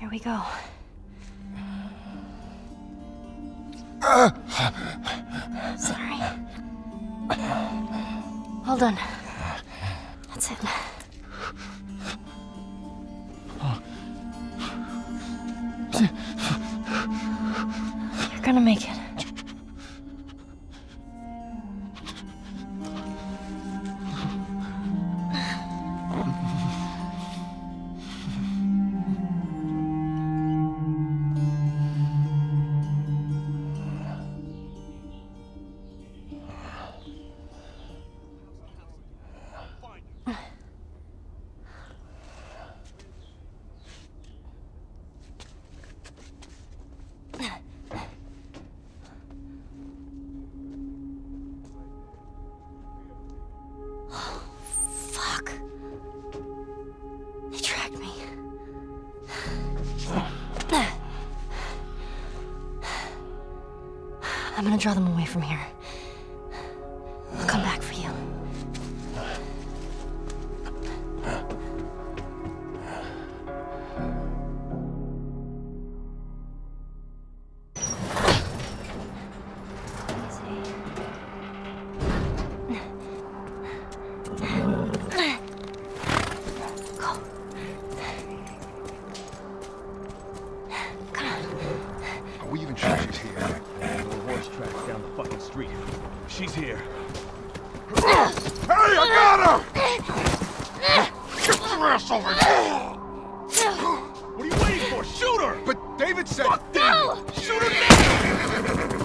Here we go. Sorry. Hold on. That's it. You're gonna make it. I'm gonna draw them away from here. I'll come back for you. Are we even sure she's here? Street. She's here. Hey, I got her! Get your ass over here! What are you waiting for? Shoot her! But David said... Fuck them! Shoot her now!